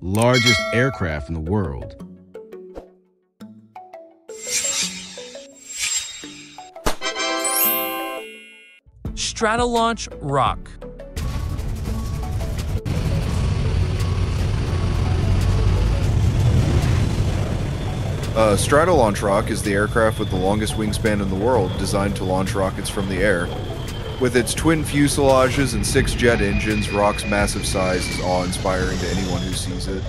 largest aircraft in the world. Stratolaunch Roc. Uh, Stratolaunch Roc is the aircraft with the longest wingspan in the world, designed to launch rockets from the air. With its twin fuselages and six jet engines, Roc's massive size is awe-inspiring to anyone who sees it.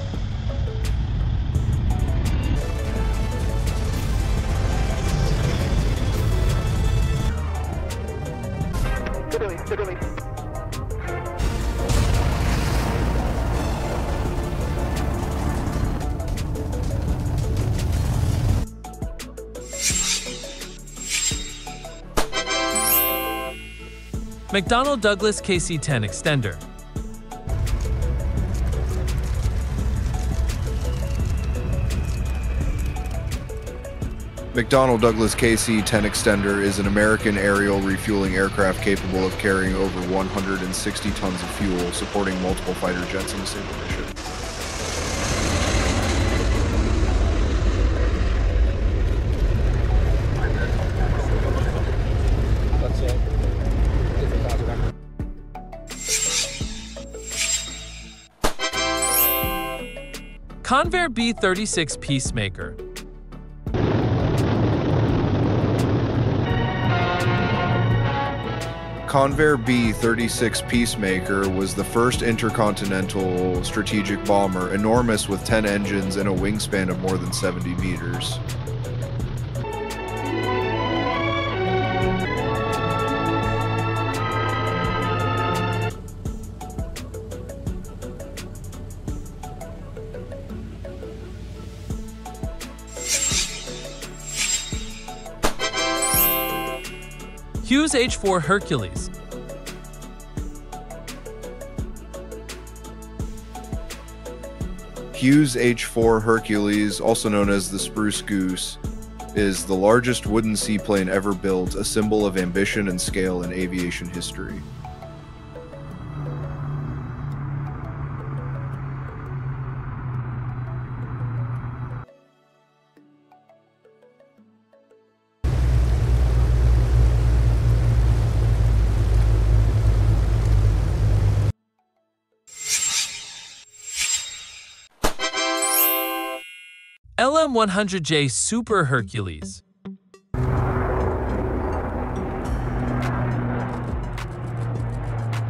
McDonnell Douglas KC-10 extender. McDonnell Douglas KC-10 Extender is an American aerial refueling aircraft capable of carrying over 160 tons of fuel, supporting multiple fighter jets in a single mission. B-36 Peacemaker. Convair B-36 Peacemaker was the first intercontinental strategic bomber, enormous with 10 engines and a wingspan of more than 70 meters. Hughes H-4 Hercules. Hughes H-4 Hercules, also known as the Spruce Goose, is the largest wooden seaplane ever built, a symbol of ambition and scale in aviation history. LM-100J Super Hercules.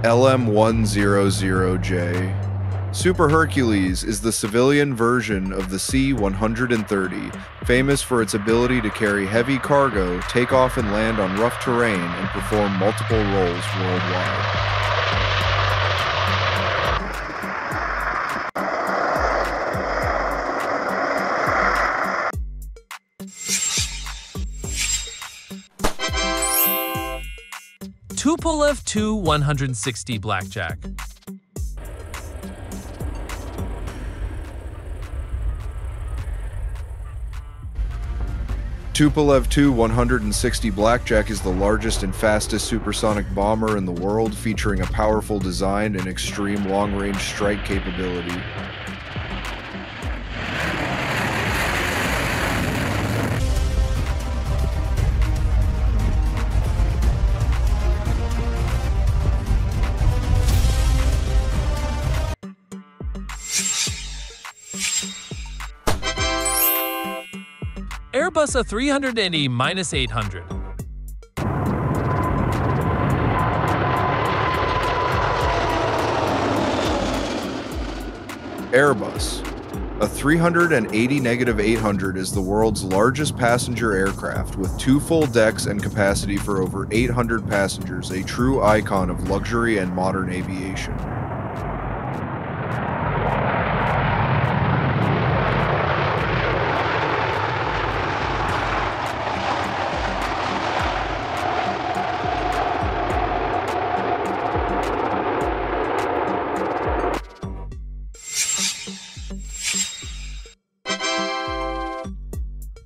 LM100J. Super Hercules is the civilian version of the C-130, famous for its ability to carry heavy cargo, take off and land on rough terrain, and perform multiple roles worldwide. Tupolev Tu-160 Blackjack. Tupolev Tu-160 Blackjack is the largest and fastest supersonic bomber in the world, featuring a powerful design and extreme long-range strike capability. Airbus A380-800. Airbus. A 380-800 is the world's largest passenger aircraft with two full decks and capacity for over 800 passengers, a true icon of luxury and modern aviation.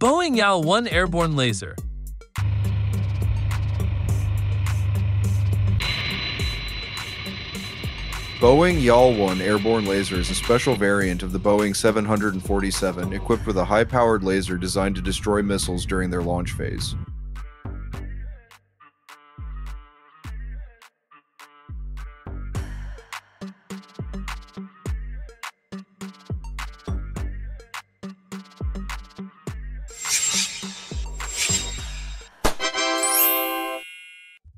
Boeing YAL-1 Airborne Laser. Boeing YAL-1 airborne laser is a special variant of the Boeing 747 equipped with a high-powered laser designed to destroy missiles during their launch phase.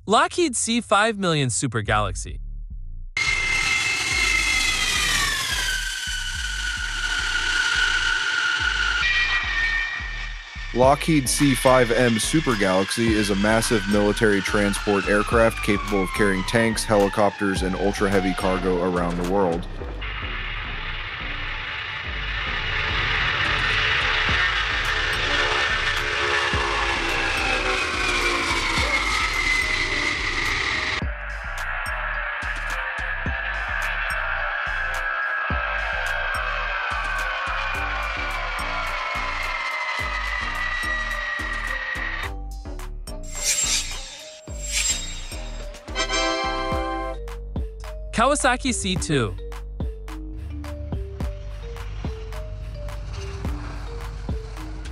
Lockheed C5 million Super Galaxy. Lockheed C-5M Super Galaxy is a massive military transport aircraft capable of carrying tanks, helicopters, and ultra-heavy cargo around the world. Kawasaki C2.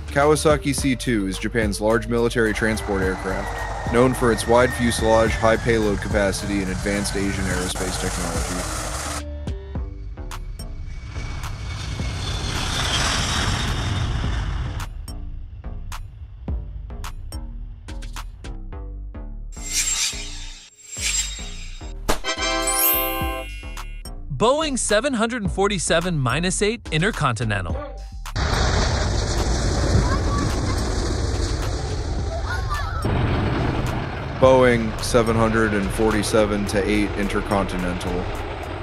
Kawasaki C-2 is Japan's large military transport aircraft, known for its wide fuselage, high payload capacity, and advanced Asian aerospace technology. Boeing 747-8 Intercontinental. Boeing 747-8 Intercontinental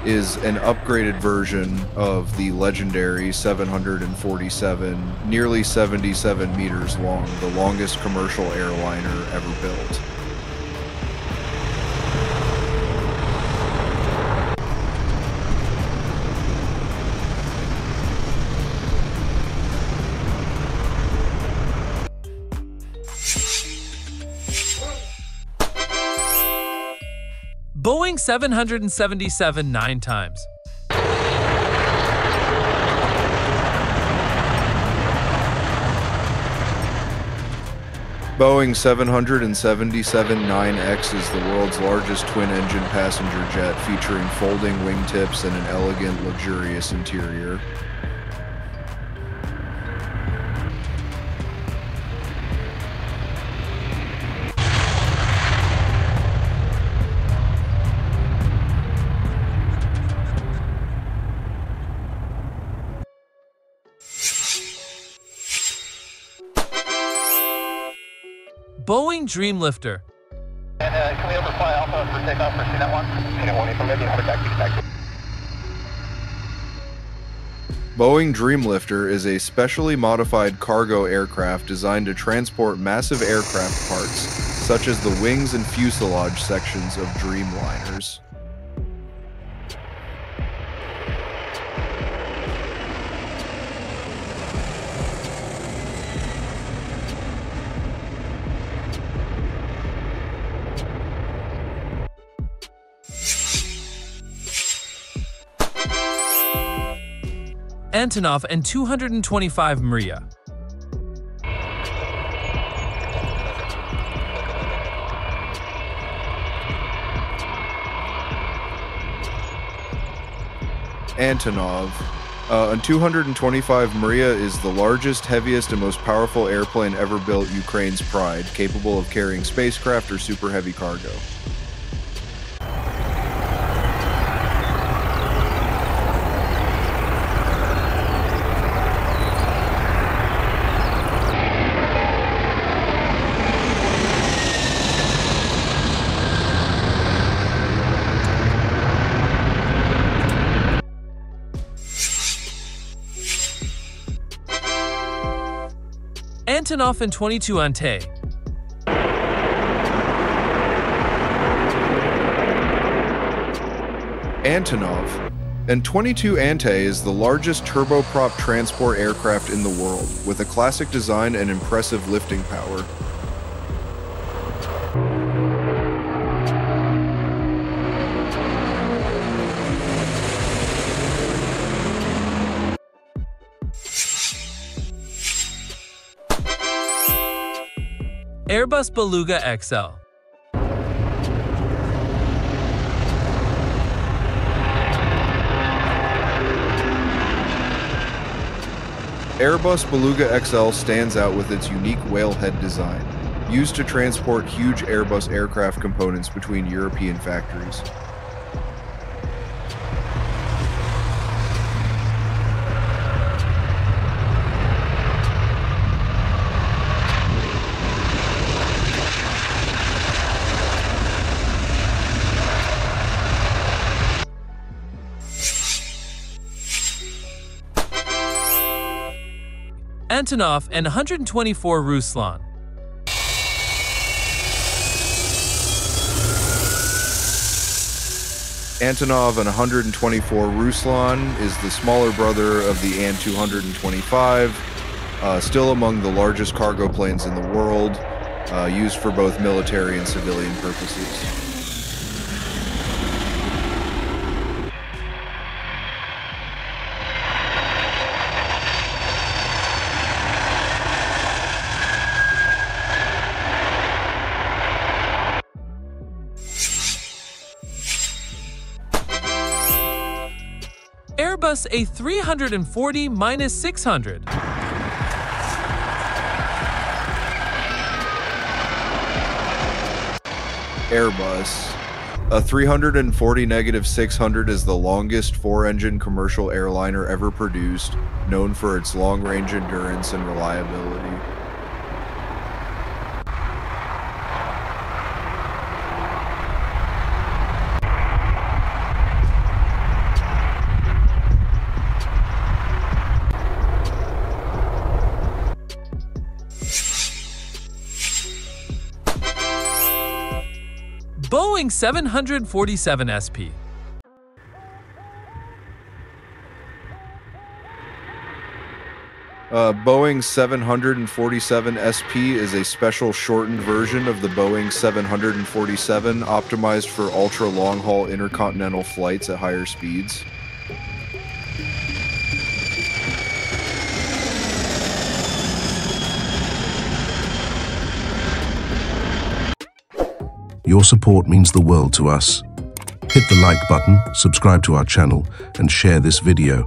is an upgraded version of the legendary 747, nearly 77 meters long, the longest commercial airliner ever built. Boeing 777 9 times. Boeing 777-9X is the world's largest twin-engine passenger jet featuring folding wingtips and an elegant, luxurious interior. Boeing Dreamlifter. And uh, can we overfly Alpha for takeoff for CNET 1? CNET 1 information, have a taxi taxi. Boeing Dreamlifter is a specially modified cargo aircraft designed to transport massive aircraft parts, such as the wings and fuselage sections of Dreamliners. Antonov An 225 Mriya. Antonov. Uh, a 225 Mriya is the largest, heaviest, and most powerful airplane ever built Ukraine's pride, capable of carrying spacecraft or super heavy cargo. Antonov An 22 Antei. Antonov. An 22 Antei is the largest turboprop transport aircraft in the world, with a classic design and impressive lifting power. Airbus Beluga XL. Airbus Beluga XL stands out with its unique whale head design, used to transport huge Airbus aircraft components between European factories. Antonov An 124 Ruslan. Antonov An 124 Ruslan is the smaller brother of the An 225, uh, still among the largest cargo planes in the world, uh, used for both military and civilian purposes. Airbus A340-600. Airbus. A 340 negative 600 is the longest four engine commercial airliner ever produced, known for its long range endurance and reliability. Boeing 747 SP. Uh, Boeing 747 SP is a special shortened version of the Boeing 747 optimized for ultra long haul intercontinental flights at higher speeds. Your support means the world to us. Hit the like button, subscribe to our channel, and share this video.